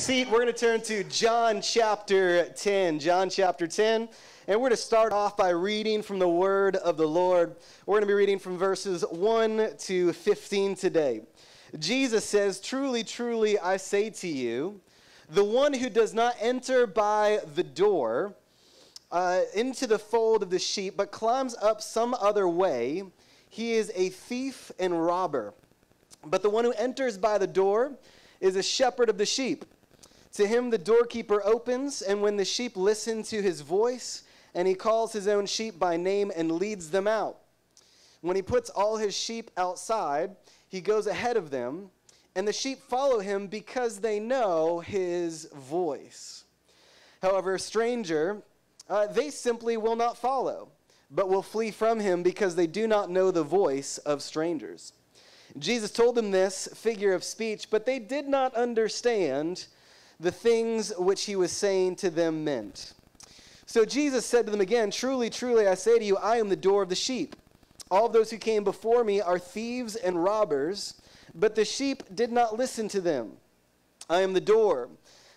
seat. We're going to turn to John chapter 10. John chapter 10. And we're going to start off by reading from the word of the Lord. We're going to be reading from verses 1 to 15 today. Jesus says, Truly, truly, I say to you, the one who does not enter by the door uh, into the fold of the sheep, but climbs up some other way, he is a thief and robber. But the one who enters by the door is a shepherd of the sheep. To him the doorkeeper opens, and when the sheep listen to his voice, and he calls his own sheep by name and leads them out. When he puts all his sheep outside, he goes ahead of them, and the sheep follow him because they know his voice. However, a stranger, uh, they simply will not follow, but will flee from him because they do not know the voice of strangers. Jesus told them this figure of speech, but they did not understand the things which he was saying to them meant. So Jesus said to them again, Truly, truly, I say to you, I am the door of the sheep. All those who came before me are thieves and robbers, but the sheep did not listen to them. I am the door.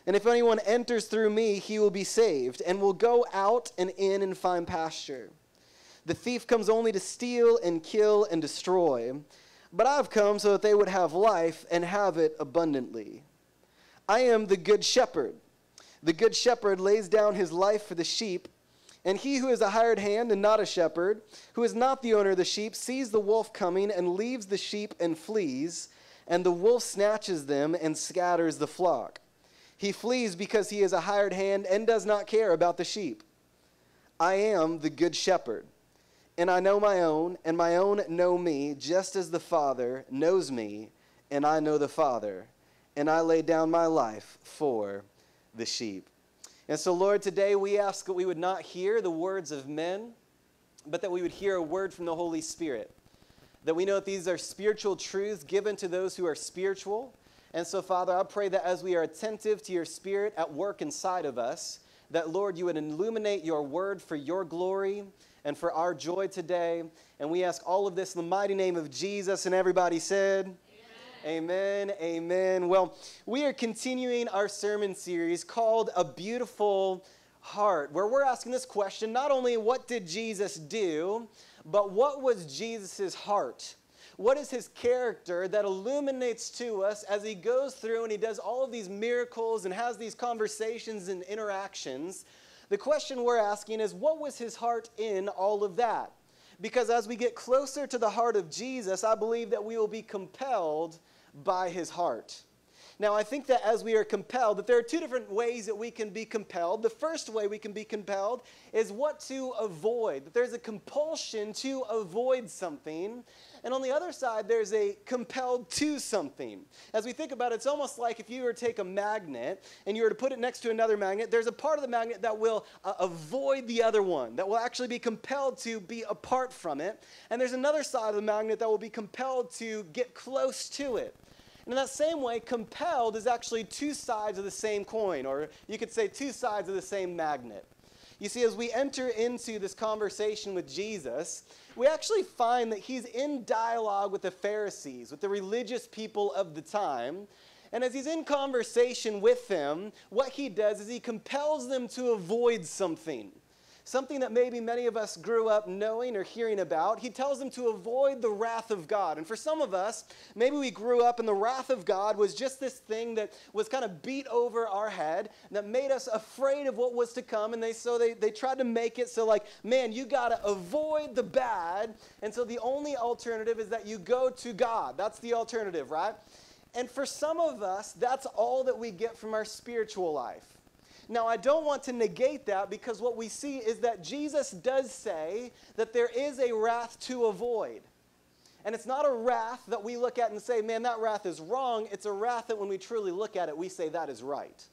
And if anyone enters through me, he will be saved, and will go out and in and find pasture. The thief comes only to steal and kill and destroy. But I've come so that they would have life and have it abundantly. I am the good shepherd. The good shepherd lays down his life for the sheep. And he who is a hired hand and not a shepherd, who is not the owner of the sheep, sees the wolf coming and leaves the sheep and flees, and the wolf snatches them and scatters the flock. He flees because he is a hired hand and does not care about the sheep. I am the good shepherd and I know my own, and my own know me, just as the Father knows me, and I know the Father, and I lay down my life for the sheep. And so, Lord, today we ask that we would not hear the words of men, but that we would hear a word from the Holy Spirit. That we know that these are spiritual truths given to those who are spiritual. And so, Father, I pray that as we are attentive to your Spirit at work inside of us, that, Lord, you would illuminate your word for your glory and for our joy today. And we ask all of this in the mighty name of Jesus. And everybody said, Amen. Amen. Well, we are continuing our sermon series called A Beautiful Heart, where we're asking this question not only what did Jesus do, but what was Jesus' heart? What is his character that illuminates to us as he goes through and he does all of these miracles and has these conversations and interactions? The question we're asking is what was his heart in all of that? Because as we get closer to the heart of Jesus, I believe that we will be compelled by his heart. Now, I think that as we are compelled, that there are two different ways that we can be compelled. The first way we can be compelled is what to avoid. That there's a compulsion to avoid something. And on the other side, there's a compelled to something. As we think about it, it's almost like if you were to take a magnet and you were to put it next to another magnet, there's a part of the magnet that will uh, avoid the other one, that will actually be compelled to be apart from it. And there's another side of the magnet that will be compelled to get close to it. And in that same way, compelled is actually two sides of the same coin, or you could say two sides of the same magnet. You see, as we enter into this conversation with Jesus, we actually find that he's in dialogue with the Pharisees, with the religious people of the time. And as he's in conversation with them, what he does is he compels them to avoid something something that maybe many of us grew up knowing or hearing about. He tells them to avoid the wrath of God. And for some of us, maybe we grew up and the wrath of God was just this thing that was kind of beat over our head that made us afraid of what was to come. And they so they, they tried to make it so like, man, you gotta avoid the bad. And so the only alternative is that you go to God. That's the alternative, right? And for some of us, that's all that we get from our spiritual life. Now, I don't want to negate that because what we see is that Jesus does say that there is a wrath to avoid. And it's not a wrath that we look at and say, man, that wrath is wrong. It's a wrath that when we truly look at it, we say that is right.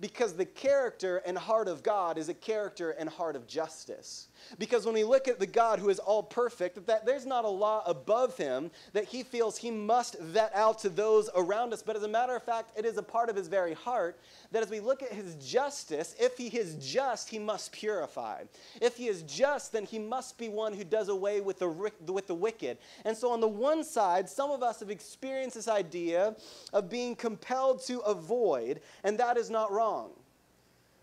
Because the character and heart of God is a character and heart of justice. Because when we look at the God who is all perfect, that there's not a law above him that he feels he must vet out to those around us. But as a matter of fact, it is a part of his very heart that as we look at his justice, if he is just, he must purify. If he is just, then he must be one who does away with the, with the wicked. And so, on the one side, some of us have experienced this idea of being compelled to avoid, and that is not wrong.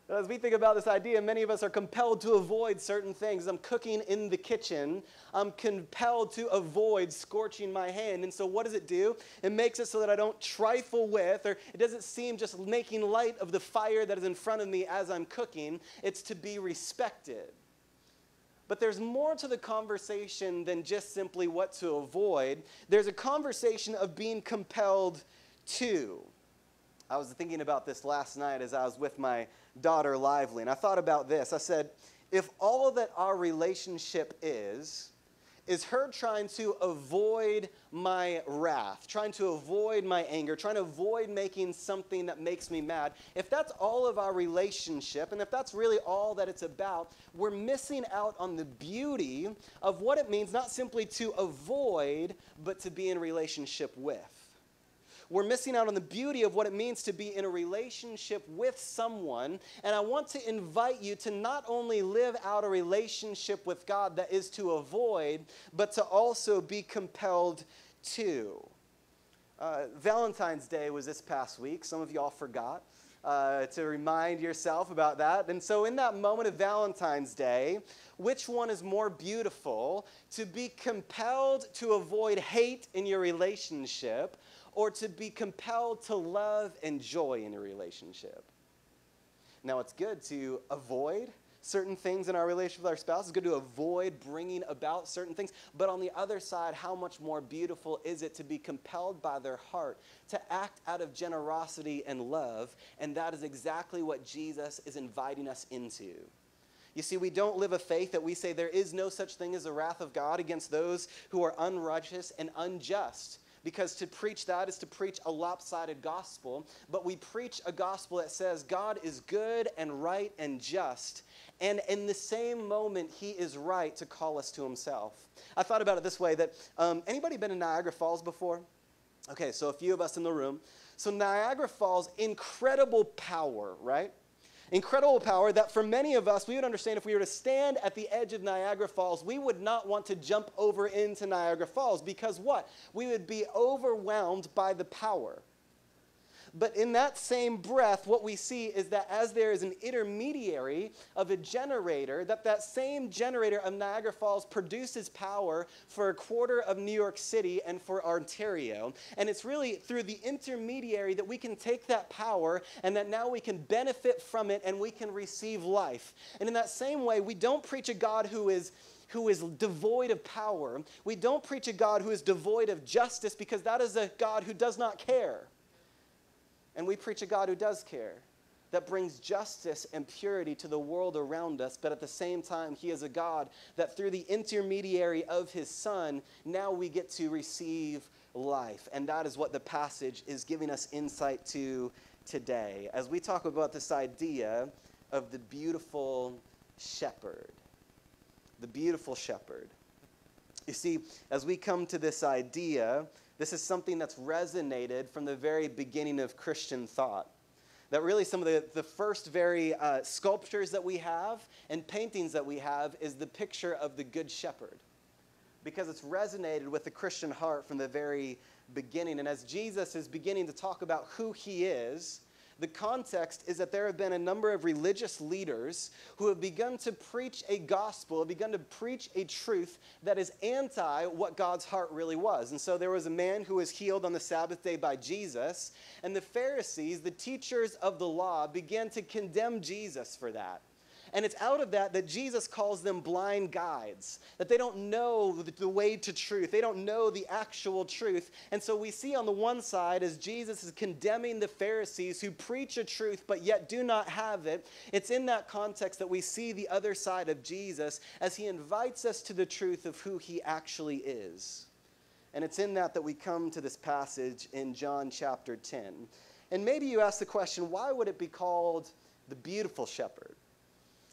As we think about this idea, many of us are compelled to avoid certain things. I'm cooking in the kitchen. I'm compelled to avoid scorching my hand. And so, what does it do? It makes it so that I don't trifle with, or it doesn't seem just making light of the fire that is in front of me as I'm cooking. It's to be respected. But there's more to the conversation than just simply what to avoid. There's a conversation of being compelled to. I was thinking about this last night as I was with my daughter Lively, and I thought about this. I said, if all that our relationship is, is her trying to avoid my wrath, trying to avoid my anger, trying to avoid making something that makes me mad, if that's all of our relationship, and if that's really all that it's about, we're missing out on the beauty of what it means not simply to avoid, but to be in relationship with we're missing out on the beauty of what it means to be in a relationship with someone. And I want to invite you to not only live out a relationship with God that is to avoid, but to also be compelled to. Uh, Valentine's Day was this past week. Some of y'all forgot. Uh, to remind yourself about that. And so, in that moment of Valentine's Day, which one is more beautiful? To be compelled to avoid hate in your relationship or to be compelled to love and joy in a relationship. Now, it's good to avoid certain things in our relationship with our spouse. It's good to avoid bringing about certain things. But on the other side, how much more beautiful is it to be compelled by their heart to act out of generosity and love? And that is exactly what Jesus is inviting us into. You see, we don't live a faith that we say there is no such thing as the wrath of God against those who are unrighteous and unjust because to preach that is to preach a lopsided gospel. But we preach a gospel that says God is good and right and just. And in the same moment, he is right to call us to himself. I thought about it this way that um, anybody been in Niagara Falls before? Okay, so a few of us in the room. So Niagara Falls, incredible power, right? Incredible power that for many of us, we would understand if we were to stand at the edge of Niagara Falls, we would not want to jump over into Niagara Falls because what? We would be overwhelmed by the power. But in that same breath, what we see is that as there is an intermediary of a generator, that that same generator of Niagara Falls produces power for a quarter of New York City and for Ontario. And it's really through the intermediary that we can take that power and that now we can benefit from it and we can receive life. And in that same way, we don't preach a God who is who is devoid of power. We don't preach a God who is devoid of justice because that is a God who does not care. And we preach a God who does care, that brings justice and purity to the world around us, but at the same time, He is a God that through the intermediary of His Son, now we get to receive life. And that is what the passage is giving us insight to today as we talk about this idea of the beautiful shepherd. The beautiful shepherd. You see, as we come to this idea, this is something that's resonated from the very beginning of Christian thought. That really, some of the, the first very uh, sculptures that we have and paintings that we have is the picture of the Good Shepherd. Because it's resonated with the Christian heart from the very beginning. And as Jesus is beginning to talk about who he is, the context is that there have been a number of religious leaders who have begun to preach a gospel, have begun to preach a truth that is anti what God's heart really was. And so there was a man who was healed on the Sabbath day by Jesus, and the Pharisees, the teachers of the law, began to condemn Jesus for that. And it's out of that that Jesus calls them blind guides, that they don't know the way to truth. They don't know the actual truth. And so we see on the one side, as Jesus is condemning the Pharisees who preach a truth but yet do not have it, it's in that context that we see the other side of Jesus as he invites us to the truth of who he actually is. And it's in that that we come to this passage in John chapter 10. And maybe you ask the question why would it be called the beautiful shepherd?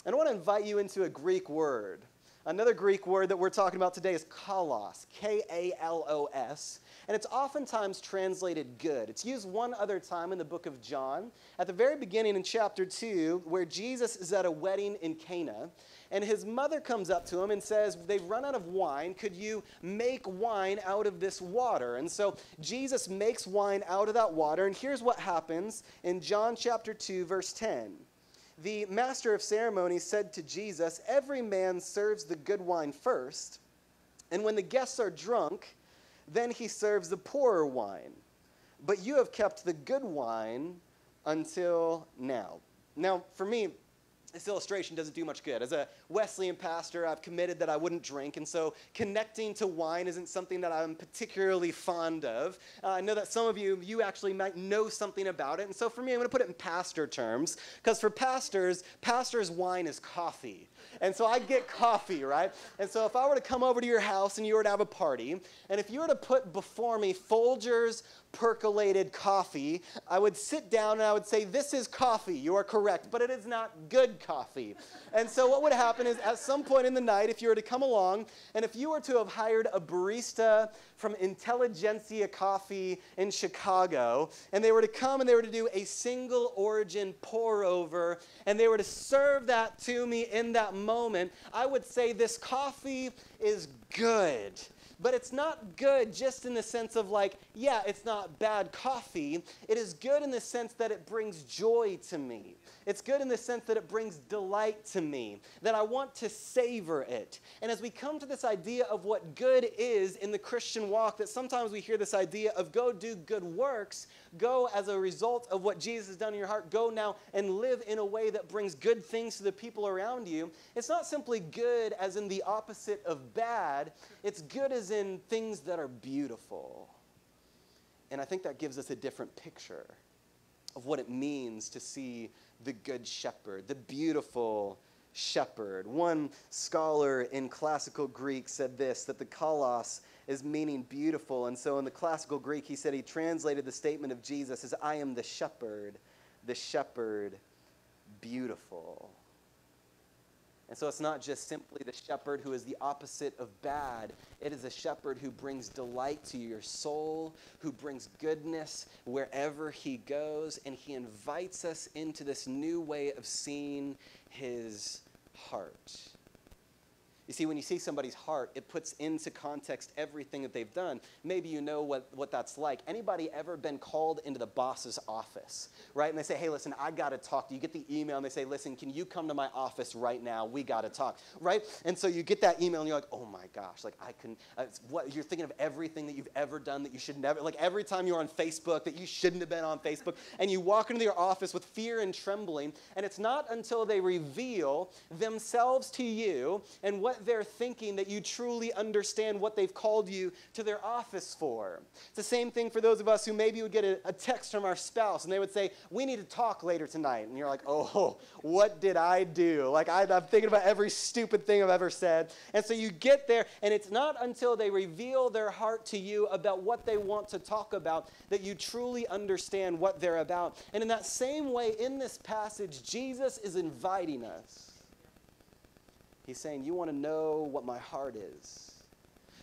And I want to invite you into a Greek word. Another Greek word that we're talking about today is kalos, K A L O S, and it's oftentimes translated good. It's used one other time in the book of John, at the very beginning in chapter 2, where Jesus is at a wedding in Cana, and his mother comes up to him and says, They've run out of wine. Could you make wine out of this water? And so Jesus makes wine out of that water, and here's what happens in John chapter 2, verse 10 the master of ceremonies said to Jesus, Every man serves the good wine first, and when the guests are drunk, then he serves the poorer wine. But you have kept the good wine until now. Now, for me, this illustration doesn't do much good. As a Wesleyan pastor, I've committed that I wouldn't drink, and so connecting to wine isn't something that I'm particularly fond of. Uh, I know that some of you, you actually might know something about it, and so for me, I'm going to put it in pastor terms, because for pastors, pastor's wine is coffee. And so I get coffee, right? And so if I were to come over to your house and you were to have a party, and if you were to put before me Folgers percolated coffee, I would sit down and I would say, This is coffee, you are correct, but it is not good coffee. And so what would happen is at some point in the night, if you were to come along, and if you were to have hired a barista from Intelligentsia Coffee in Chicago, and they were to come and they were to do a single origin pour over, and they were to serve that to me in that moment, I would say, This coffee is good. But it's not good just in the sense of like, yeah, it's not bad coffee. It is good in the sense that it brings joy to me. It's good in the sense that it brings delight to me, that I want to savor it. And as we come to this idea of what good is in the Christian walk, that sometimes we hear this idea of go do good works, go as a result of what Jesus has done in your heart, go now and live in a way that brings good things to the people around you. It's not simply good as in the opposite of bad, it's good as in things that are beautiful. And I think that gives us a different picture of what it means to see the good shepherd, the beautiful shepherd. One scholar in classical Greek said this that the kalos is meaning beautiful. And so in the classical Greek, he said he translated the statement of Jesus as I am the shepherd, the shepherd beautiful. And so it's not just simply the shepherd who is the opposite of bad. It is a shepherd who brings delight to your soul, who brings goodness wherever he goes, and he invites us into this new way of seeing his heart. You see, when you see somebody's heart, it puts into context everything that they've done. Maybe you know what, what that's like. Anybody ever been called into the boss's office, right? And they say, hey, listen, I got to talk to you. You get the email and they say, listen, can you come to my office right now? We got to talk, right? And so you get that email and you're like, oh my gosh, like I can, uh, what, you're thinking of everything that you've ever done that you should never, like every time you're on Facebook that you shouldn't have been on Facebook. And you walk into your office with fear and trembling. And it's not until they reveal themselves to you and what what they're thinking that you truly understand what they've called you to their office for. It's the same thing for those of us who maybe would get a, a text from our spouse and they would say, We need to talk later tonight. And you're like, Oh, what did I do? Like, I, I'm thinking about every stupid thing I've ever said. And so you get there, and it's not until they reveal their heart to you about what they want to talk about that you truly understand what they're about. And in that same way, in this passage, Jesus is inviting us He's saying, You want to know what my heart is.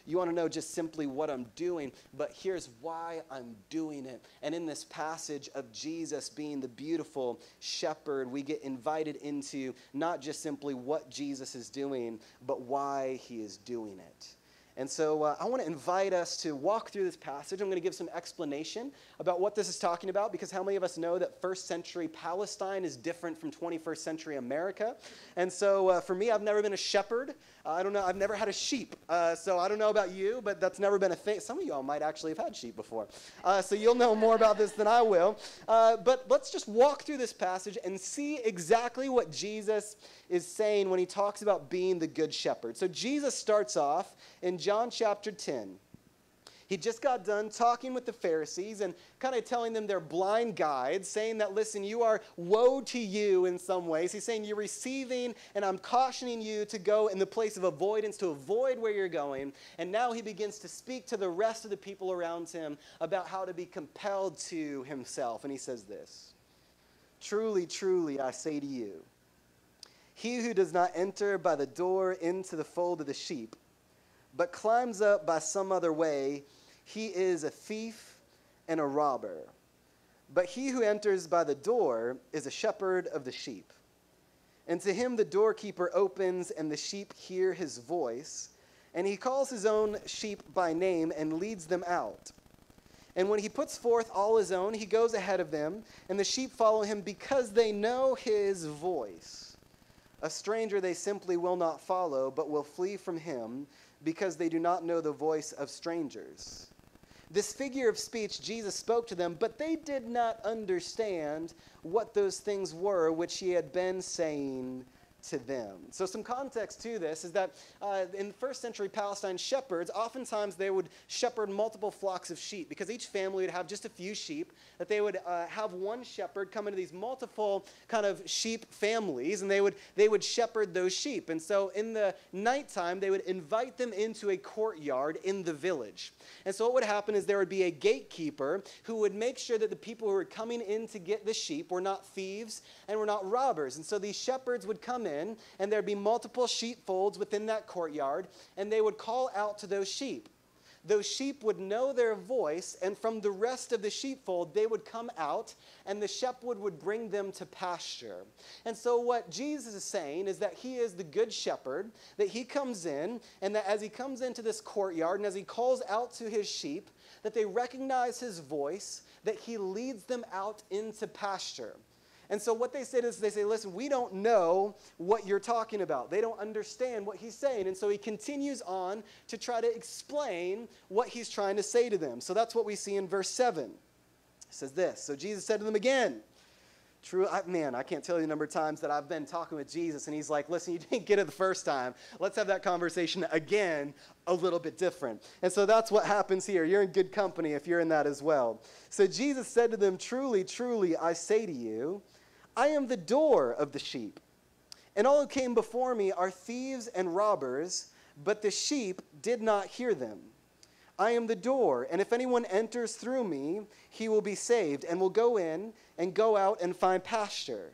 You want to know just simply what I'm doing, but here's why I'm doing it. And in this passage of Jesus being the beautiful shepherd, we get invited into not just simply what Jesus is doing, but why he is doing it. And so uh, I want to invite us to walk through this passage. I'm going to give some explanation about what this is talking about because how many of us know that first century Palestine is different from 21st century America? And so uh, for me, I've never been a shepherd. Uh, I don't know, I've never had a sheep. Uh, so I don't know about you, but that's never been a thing. Some of y'all might actually have had sheep before. Uh, so you'll know more about this than I will. Uh, but let's just walk through this passage and see exactly what Jesus is saying when he talks about being the good shepherd. So Jesus starts off in John chapter 10. He just got done talking with the Pharisees and kind of telling them they're blind guides, saying that, listen, you are woe to you in some ways. He's saying you're receiving, and I'm cautioning you to go in the place of avoidance, to avoid where you're going. And now he begins to speak to the rest of the people around him about how to be compelled to himself. And he says this Truly, truly, I say to you, he who does not enter by the door into the fold of the sheep, but climbs up by some other way, he is a thief and a robber. But he who enters by the door is a shepherd of the sheep. And to him the doorkeeper opens, and the sheep hear his voice. And he calls his own sheep by name and leads them out. And when he puts forth all his own, he goes ahead of them, and the sheep follow him because they know his voice. A stranger they simply will not follow, but will flee from him because they do not know the voice of strangers. This figure of speech Jesus spoke to them, but they did not understand what those things were which he had been saying to them. So, some context to this is that uh, in first century Palestine, shepherds, oftentimes they would shepherd multiple flocks of sheep because each family would have just a few sheep, that they would uh, have one shepherd come into these multiple kind of sheep families, and they would, they would shepherd those sheep. And so, in the nighttime, they would invite them into a courtyard in the village. And so, what would happen is there would be a gatekeeper who would make sure that the people who were coming in to get the sheep were not thieves and were not robbers. And so, these shepherds would come in in, and there'd be multiple sheepfolds within that courtyard, and they would call out to those sheep. Those sheep would know their voice, and from the rest of the sheepfold, they would come out, and the shepherd would bring them to pasture. And so, what Jesus is saying is that he is the good shepherd, that he comes in, and that as he comes into this courtyard, and as he calls out to his sheep, that they recognize his voice, that he leads them out into pasture. And so what they said is they say, listen, we don't know what you're talking about. They don't understand what he's saying. And so he continues on to try to explain what he's trying to say to them. So that's what we see in verse 7. It says this So Jesus said to them again, True, I, man, I can't tell you the number of times that I've been talking with Jesus and he's like, listen, you didn't get it the first time. Let's have that conversation again, a little bit different. And so that's what happens here. You're in good company if you're in that as well. So Jesus said to them, Truly, truly, I say to you, I am the door of the sheep. And all who came before me are thieves and robbers, but the sheep did not hear them. I am the door, and if anyone enters through me, he will be saved, and will go in and go out and find pasture.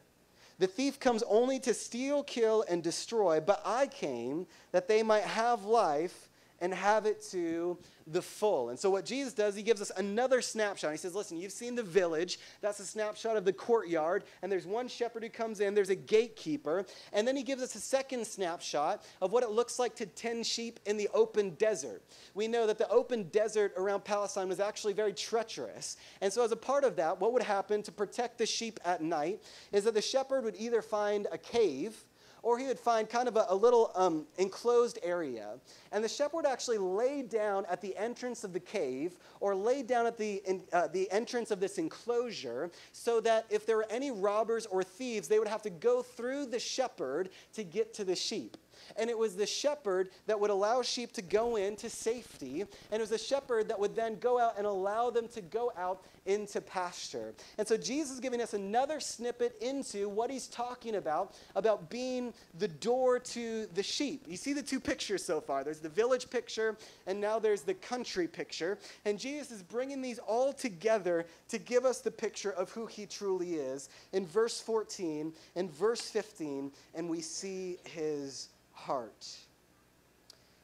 The thief comes only to steal, kill, and destroy, but I came that they might have life and have it to the full. And so, what Jesus does, he gives us another snapshot. He says, Listen, you've seen the village. That's a snapshot of the courtyard. And there's one shepherd who comes in, there's a gatekeeper. And then he gives us a second snapshot of what it looks like to tend sheep in the open desert. We know that the open desert around Palestine was actually very treacherous. And so, as a part of that, what would happen to protect the sheep at night is that the shepherd would either find a cave or he would find kind of a, a little um, enclosed area. And the shepherd actually laid down at the entrance of the cave or laid down at the, in, uh, the entrance of this enclosure so that if there were any robbers or thieves, they would have to go through the shepherd to get to the sheep. And it was the shepherd that would allow sheep to go into safety. And it was the shepherd that would then go out and allow them to go out into pasture. And so Jesus is giving us another snippet into what he's talking about, about being the door to the sheep. You see the two pictures so far there's the village picture, and now there's the country picture. And Jesus is bringing these all together to give us the picture of who he truly is. In verse 14 and verse 15, and we see his heart.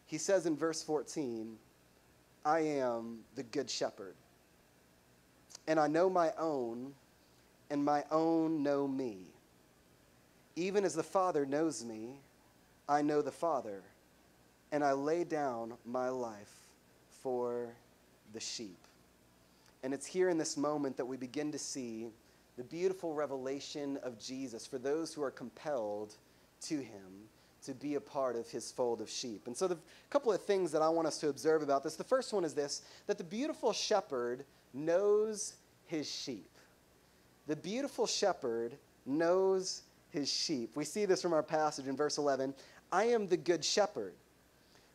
He says in verse 14, I am the good shepherd, and I know my own, and my own know me. Even as the Father knows me, I know the Father, and I lay down my life for the sheep. And it's here in this moment that we begin to see the beautiful revelation of Jesus for those who are compelled to him to be a part of his fold of sheep. And so, the couple of things that I want us to observe about this the first one is this that the beautiful shepherd knows his sheep. The beautiful shepherd knows his sheep. We see this from our passage in verse 11. I am the good shepherd.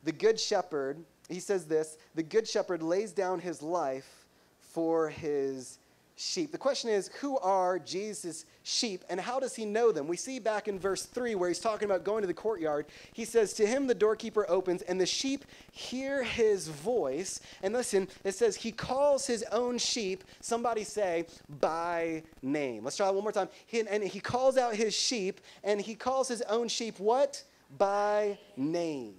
The good shepherd he says this The good shepherd lays down his life for his sheep. The question is, who are Jesus' sheep and how does he know them? We see back in verse 3 where he's talking about going to the courtyard. He says, To him the doorkeeper opens, and the sheep hear his voice. And listen, it says, He calls his own sheep, somebody say, by name. Let's try that one more time. He, and he calls out his sheep, and he calls his own sheep what? By name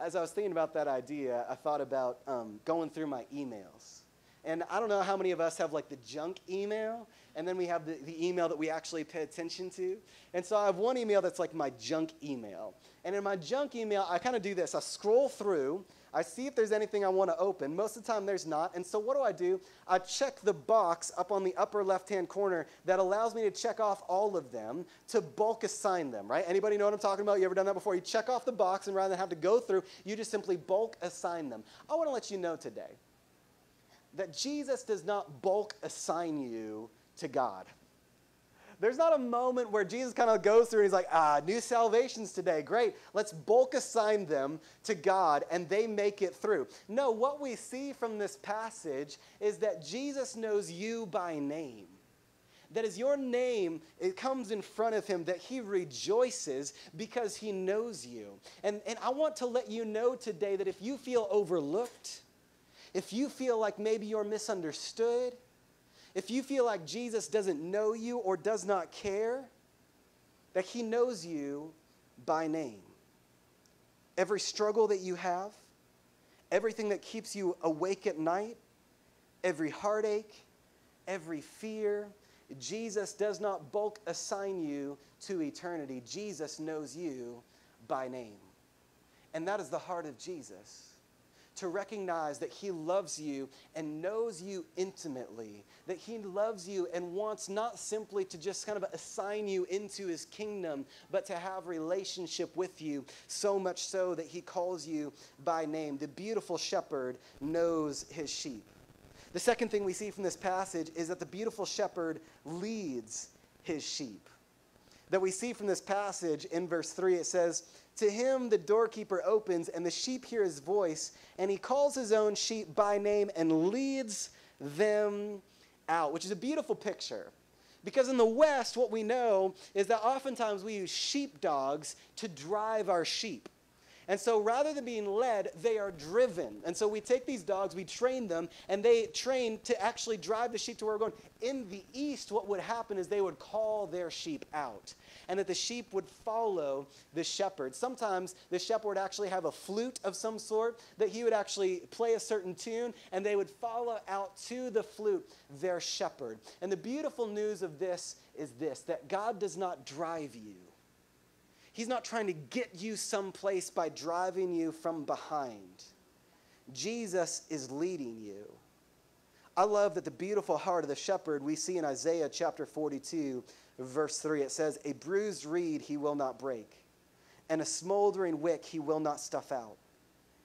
as I was thinking about that idea, I thought about um, going through my emails. And I don't know how many of us have like the junk email, and then we have the, the email that we actually pay attention to. And so I have one email that's like my junk email. And in my junk email, I kind of do this I scroll through, I see if there's anything I want to open. Most of the time, there's not. And so what do I do? I check the box up on the upper left-hand corner that allows me to check off all of them to bulk assign them, right? Anybody know what I'm talking about? You ever done that before? You check off the box, and rather than have to go through, you just simply bulk assign them. I want to let you know today that Jesus does not bulk assign you to God. There's not a moment where Jesus kind of goes through and he's like, ah, new salvations today. Great. Let's bulk assign them to God and they make it through. No, what we see from this passage is that Jesus knows you by name that as your name it comes in front of him that he rejoices because he knows you and, and i want to let you know today that if you feel overlooked if you feel like maybe you're misunderstood if you feel like Jesus doesn't know you or does not care, that he knows you by name. Every struggle that you have, everything that keeps you awake at night, every heartache, every fear, Jesus does not bulk assign you to eternity. Jesus knows you by name. And that is the heart of Jesus to recognize that He loves you and knows you intimately, that He loves you and wants not simply to just kind of assign you into His kingdom, but to have relationship with you, so much so that He calls you by name. The beautiful shepherd knows his sheep. The second thing we see from this passage is that the beautiful shepherd leads his sheep. That we see from this passage in verse 3, it says, to him the doorkeeper opens, and the sheep hear his voice, and he calls his own sheep by name and leads them out, which is a beautiful picture. Because in the West, what we know is that oftentimes we use sheepdogs to drive our sheep. And so rather than being led, they are driven. And so we take these dogs, we train them, and they train to actually drive the sheep to where we're going. In the East, what would happen is they would call their sheep out and that the sheep would follow the shepherd. Sometimes the shepherd would actually have a flute of some sort that he would actually play a certain tune, and they would follow out to the flute their shepherd. And the beautiful news of this is this that God does not drive you. He's not trying to get you someplace by driving you from behind. Jesus is leading you. I love that the beautiful heart of the shepherd we see in Isaiah chapter 42 verse 3, it says, A bruised reed he will not break, and a smoldering wick he will not stuff out.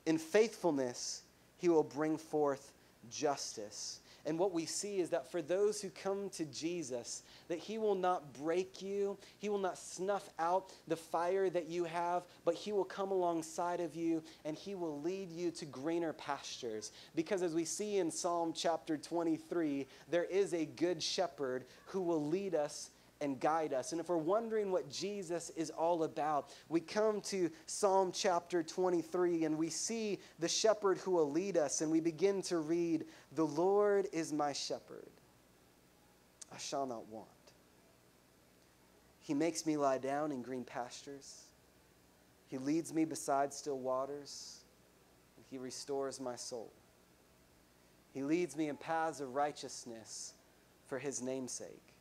In faithfulness he will bring forth justice. And what we see is that for those who come to Jesus, that he will not break you, he will not snuff out the fire that you have, but he will come alongside of you and he will lead you to greener pastures. Because as we see in Psalm chapter 23, there is a good shepherd who will lead us and guide us. And if we're wondering what Jesus is all about, we come to Psalm chapter 23 and we see the shepherd who will lead us, and we begin to read, The Lord is my shepherd, I shall not want. He makes me lie down in green pastures. He leads me beside still waters, and He restores my soul. He leads me in paths of righteousness for His namesake.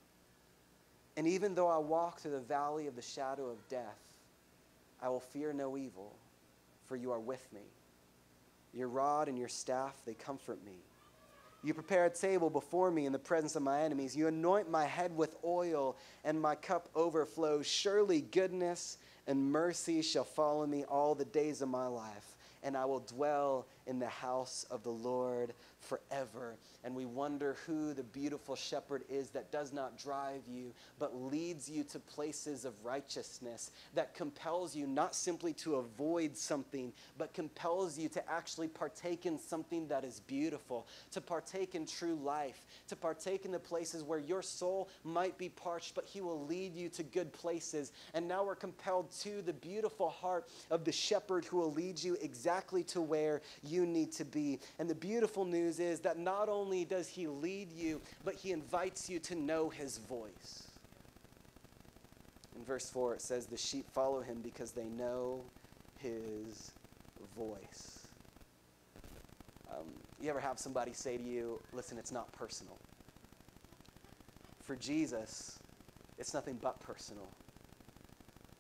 And even though I walk through the valley of the shadow of death, I will fear no evil, for you are with me. Your rod and your staff, they comfort me. You prepare a table before me in the presence of my enemies. You anoint my head with oil, and my cup overflows. Surely goodness and mercy shall follow me all the days of my life, and I will dwell in the house of the Lord forever. And we wonder who the beautiful shepherd is that does not drive you, but leads you to places of righteousness, that compels you not simply to avoid something, but compels you to actually partake in something that is beautiful, to partake in true life, to partake in the places where your soul might be parched, but he will lead you to good places. And now we're compelled to the beautiful heart of the shepherd who will lead you exactly to where you need to be. And the beautiful news is that not only does he lead you, but he invites you to know his voice. In verse 4, it says, The sheep follow him because they know his voice. Um, you ever have somebody say to you, Listen, it's not personal? For Jesus, it's nothing but personal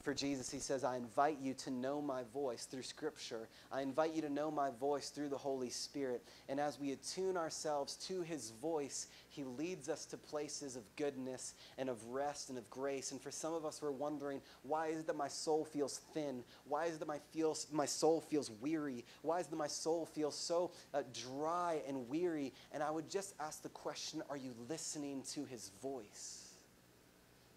for Jesus, he says, I invite you to know my voice through Scripture. I invite you to know my voice through the Holy Spirit. And as we attune ourselves to his voice, he leads us to places of goodness and of rest and of grace. And for some of us, we're wondering, why is it that my soul feels thin? Why is it that my, feels, my soul feels weary? Why is it that my soul feels so uh, dry and weary? And I would just ask the question, are you listening to his voice?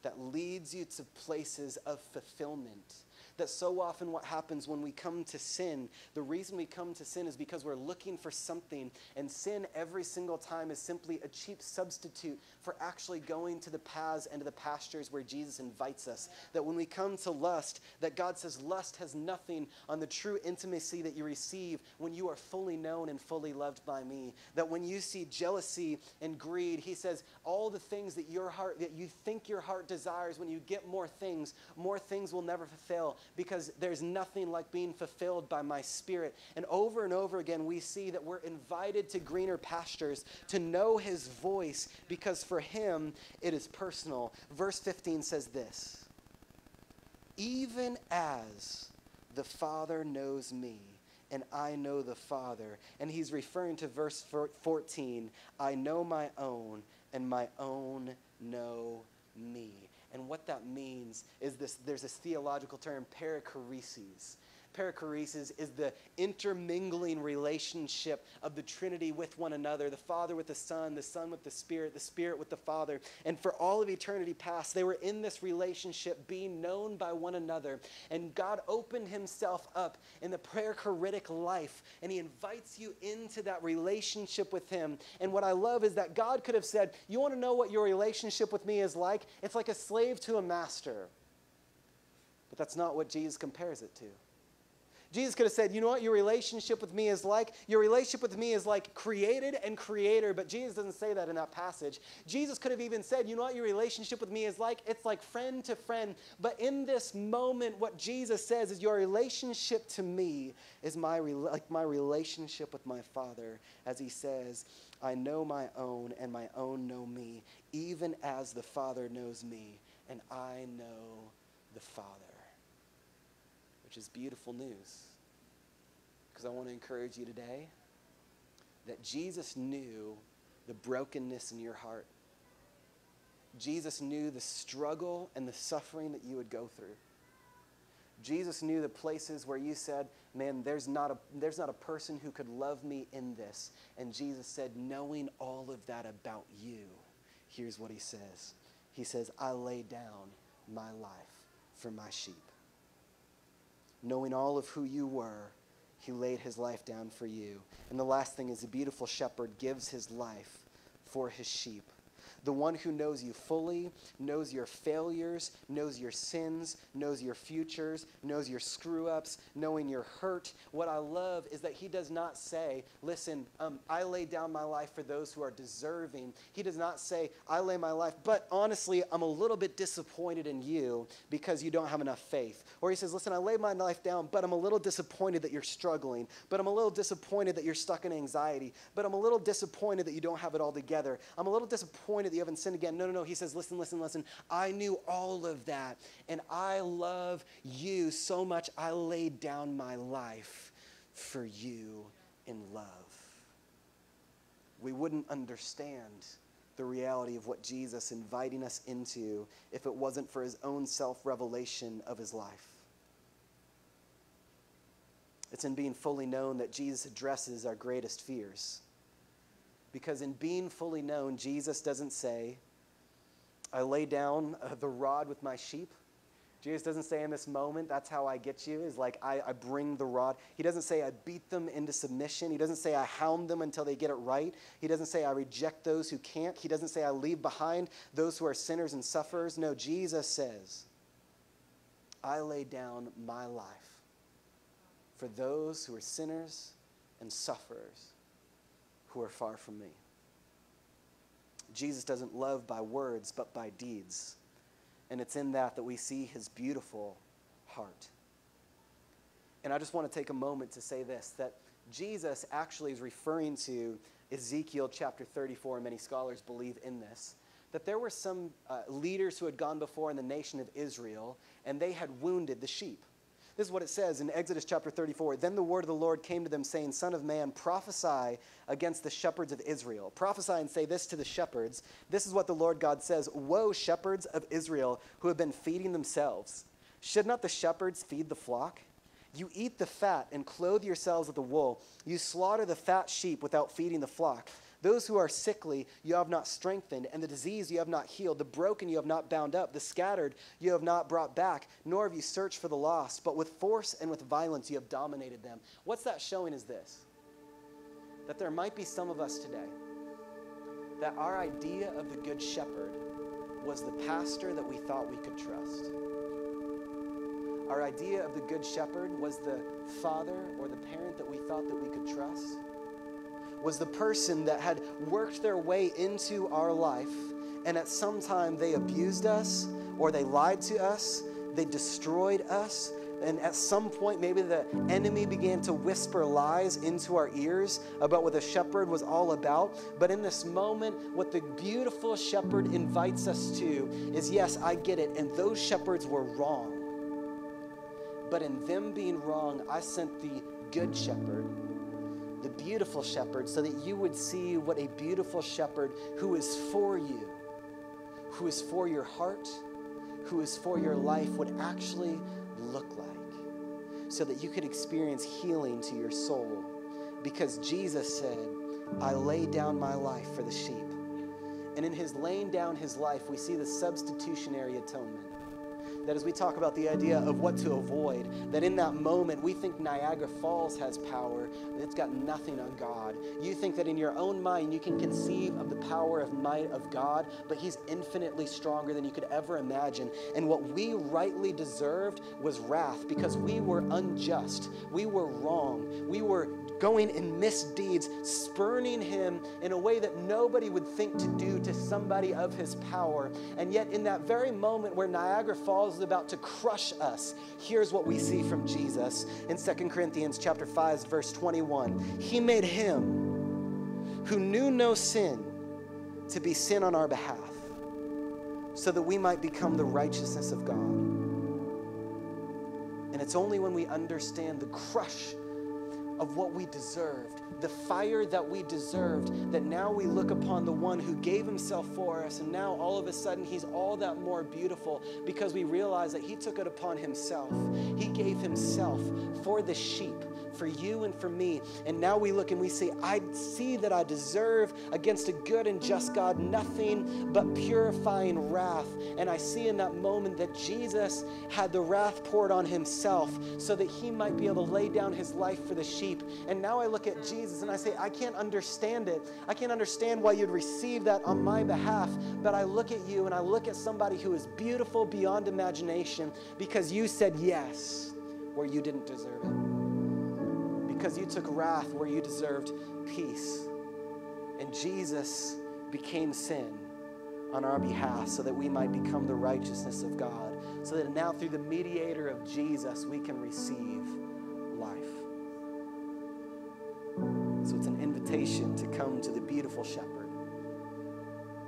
That leads you to places of fulfillment that so often what happens when we come to sin, the reason we come to sin is because we're looking for something, and sin every single time is simply a cheap substitute for actually going to the paths and to the pastures where Jesus invites us. That when we come to lust, that God says lust has nothing on the true intimacy that you receive when you are fully known and fully loved by me. That when you see jealousy and greed, he says all the things that your heart that you think your heart desires when you get more things, more things will never fulfill because there's nothing like being fulfilled by my spirit. And over and over again, we see that we're invited to greener pastures to know his voice because for him it is personal. Verse 15 says this Even as the Father knows me, and I know the Father. And he's referring to verse 14 I know my own, and my own know me. And what that means is this there's this theological term, perichoresis, perichoresis is the intermingling relationship of the Trinity with one another the Father with the Son, the Son with the Spirit, the Spirit with the Father. And for all of eternity past, they were in this relationship being known by one another. And God opened Himself up in the perichoretic life, and He invites you into that relationship with Him. And what I love is that God could have said, You want to know what your relationship with me is like? It's like a slave to a master. But that's not what Jesus compares it to. Jesus could have said, You know what your relationship with me is like? Your relationship with me is like created and creator, but Jesus doesn't say that in that passage. Jesus could have even said, You know what your relationship with me is like? It's like friend to friend. But in this moment, what Jesus says is, Your relationship to me is my, like my relationship with my Father, as he says, I know my own, and my own know me, even as the Father knows me, and I know the Father which is beautiful news. Because I want to encourage you today that Jesus knew the brokenness in your heart. Jesus knew the struggle and the suffering that you would go through. Jesus knew the places where you said, Man, there's not, a, there's not a person who could love me in this. And Jesus said, Knowing all of that about you, here's what he says He says, I lay down my life for my sheep knowing all of who you were, he laid his life down for you. And the last thing is the beautiful shepherd gives his life for his sheep the one who knows you fully, knows your failures, knows your sins, knows your futures, knows your screw ups, knowing your hurt. What I love is that he does not say, Listen, um, I lay down my life for those who are deserving. He does not say, I lay my life, but honestly, I'm a little bit disappointed in you because you don't have enough faith. Or he says, Listen, I lay my life down, but I'm a little disappointed that you're struggling, but I'm a little disappointed that you're stuck in anxiety, but I'm a little disappointed that you don't have it all together. I'm a little disappointed that you haven't again. No, no, no. He says, listen, listen, listen. I knew all of that, and I love you so much, I laid down my life for you in love. We wouldn't understand the reality of what Jesus inviting us into if it wasn't for his own self revelation of his life. It's in being fully known that Jesus addresses our greatest fears. Because in being fully known, Jesus doesn't say, I lay down uh, the rod with my sheep. Jesus doesn't say in this moment, that's how I get you, is like I, I bring the rod. He doesn't say I beat them into submission. He doesn't say I hound them until they get it right. He doesn't say I reject those who can't. He doesn't say I leave behind those who are sinners and sufferers. No, Jesus says, I lay down my life for those who are sinners and sufferers who are far from me. Jesus doesn't love by words, but by deeds. And it's in that that we see his beautiful heart. And I just want to take a moment to say this that Jesus actually is referring to Ezekiel chapter 34, and many scholars believe in this. That there were some uh, leaders who had gone before in the nation of Israel, and they had wounded the sheep. This is what it says in Exodus chapter 34. Then the word of the Lord came to them, saying, Son of man, prophesy against the shepherds of Israel. Prophesy and say this to the shepherds. This is what the Lord God says Woe, shepherds of Israel, who have been feeding themselves. Should not the shepherds feed the flock? You eat the fat and clothe yourselves with the wool. You slaughter the fat sheep without feeding the flock. Those who are sickly you have not strengthened, and the diseased you have not healed. The broken you have not bound up. The scattered you have not brought back, nor have you searched for the lost. But with force and with violence you have dominated them. What's that showing is this that there might be some of us today that our idea of the Good Shepherd was the pastor that we thought we could trust. Our idea of the Good Shepherd was the father or the parent that we thought that we could trust was the person that had worked their way into our life, and at some time they abused us, or they lied to us, they destroyed us, and at some point, maybe the enemy began to whisper lies into our ears about what the shepherd was all about. But in this moment, what the beautiful shepherd invites us to is yes, I get it, and those shepherds were wrong. But in them being wrong, I sent the good shepherd the beautiful shepherd, so that you would see what a beautiful shepherd who is for you, who is for your heart, who is for your life would actually look like, so that you could experience healing to your soul. Because Jesus said, I lay down my life for the sheep. And in his laying down his life, we see the substitutionary atonement that as we talk about the idea of what to avoid, that in that moment we think Niagara Falls has power, it's got nothing on God. You think that in your own mind you can conceive of the power of might of God, but He's infinitely stronger than you could ever imagine. And what we rightly deserved was wrath because we were unjust, we were wrong, we were going in misdeeds, spurning him in a way that nobody would think to do to somebody of his power. And yet, in that very moment where Niagara Falls is about to crush us, here's what we see from Jesus in 2 Corinthians chapter 5, verse 21. He made him who knew no sin to be sin on our behalf, so that we might become the righteousness of God. And it's only when we understand the crush of what we deserved, the fire that we deserved, that now we look upon the one who gave himself for us, and now all of a sudden he's all that more beautiful because we realize that he took it upon himself. He gave himself for the sheep for you and for me. And now we look and we say, I see that I deserve against a good and just God nothing but purifying wrath. And I see in that moment that Jesus had the wrath poured on himself so that he might be able to lay down his life for the sheep. And now I look at Jesus and I say, I can't understand it. I can't understand why you'd receive that on my behalf. But I look at you and I look at somebody who is beautiful beyond imagination because you said yes where you didn't deserve it because you took wrath where you deserved peace. And Jesus became sin on our behalf so that we might become the righteousness of God. So that now, through the mediator of Jesus, we can receive life. So it's an invitation to come to the beautiful shepherd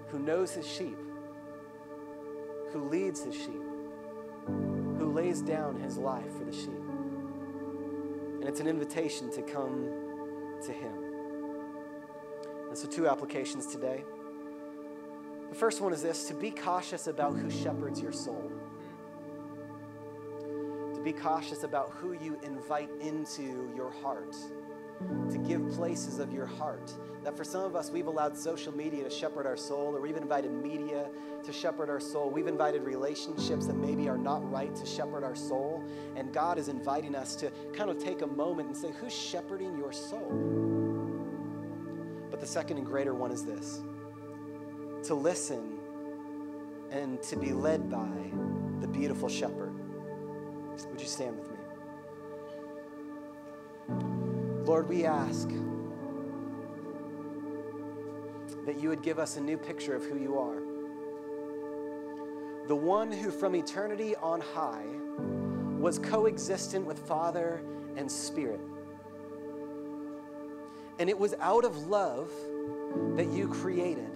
who knows his sheep, who leads his sheep, who lays down his life for the sheep. And it's an invitation to come to Him. And so, two applications today. The first one is this to be cautious about who shepherds your soul, to be cautious about who you invite into your heart to give places of your heart. That for some of us, we've allowed social media to shepherd our soul, or we've invited media to shepherd our soul. We've invited relationships that maybe are not right to shepherd our soul. And God is inviting us to kind of take a moment and say, Who's shepherding your soul? But the second and greater one is this to listen and to be led by the beautiful shepherd. Would you stand with me? Lord, we ask that you would give us a new picture of who you are. The one who from eternity on high was coexistent with Father and Spirit. And it was out of love that you created.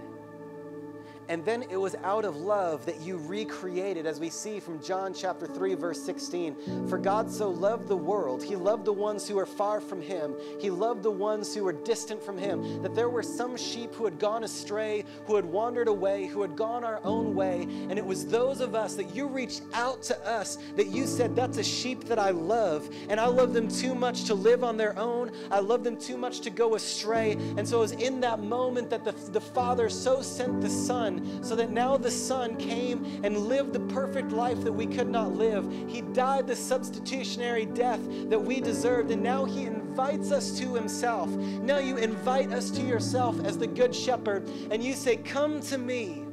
And then it was out of love that you recreated, as we see from John chapter 3, verse 16. For God so loved the world, He loved the ones who are far from Him, He loved the ones who were distant from Him, that there were some sheep who had gone astray, who had wandered away, who had gone our own way. And it was those of us that you reached out to us, that you said, That's a sheep that I love, and I love them too much to live on their own. I love them too much to go astray. And so it was in that moment that the, the Father so sent the Son so that now the Son came and lived the perfect life that we could not live. He died the substitutionary death that we deserved, and now He invites us to Himself. Now you invite us to yourself as the Good Shepherd, and you say, Come to me.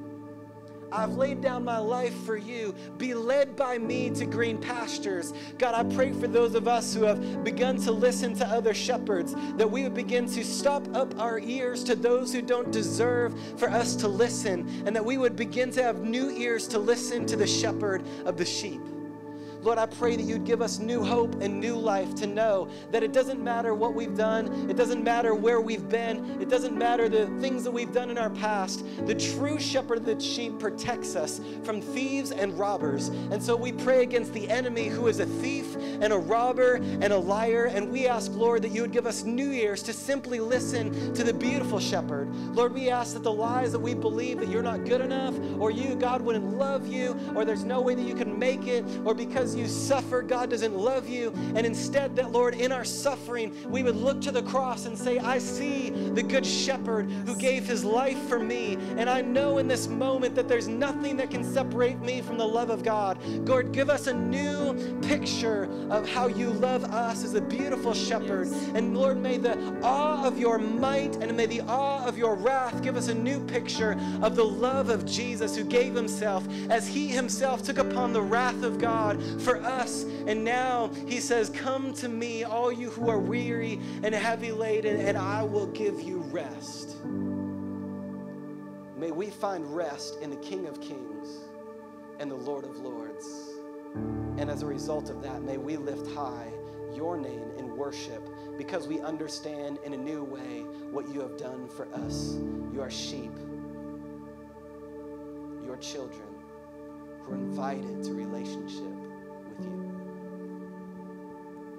I've laid down my life for you. Be led by me to green pastures. God, I pray for those of us who have begun to listen to other shepherds, that we would begin to stop up our ears to those who don't deserve for us to listen, and that we would begin to have new ears to listen to the shepherd of the sheep. Lord, I pray that you'd give us new hope and new life to know that it doesn't matter what we've done, it doesn't matter where we've been, it doesn't matter the things that we've done in our past. The true shepherd of the sheep protects us from thieves and robbers. And so we pray against the enemy who is a thief and a robber and a liar. And we ask, Lord, that you would give us new ears to simply listen to the beautiful shepherd. Lord, we ask that the lies that we believe that you're not good enough, or you, God, wouldn't love you, or there's no way that you can make it, or because because you suffer, God doesn't love you. And instead, that Lord, in our suffering, we would look to the cross and say, I see the good shepherd who gave his life for me. And I know in this moment that there's nothing that can separate me from the love of God. Lord, give us a new picture of how you love us as a beautiful shepherd. And Lord, may the awe of your might and may the awe of your wrath give us a new picture of the love of Jesus who gave himself as he himself took upon the wrath of God for us. And now he says, Come to me, all you who are weary and heavy laden, and I will give you rest. May we find rest in the King of Kings and the Lord of Lords. And as a result of that, may we lift high your name in worship because we understand in a new way what you have done for us. You are sheep, your children who are invited to relationship.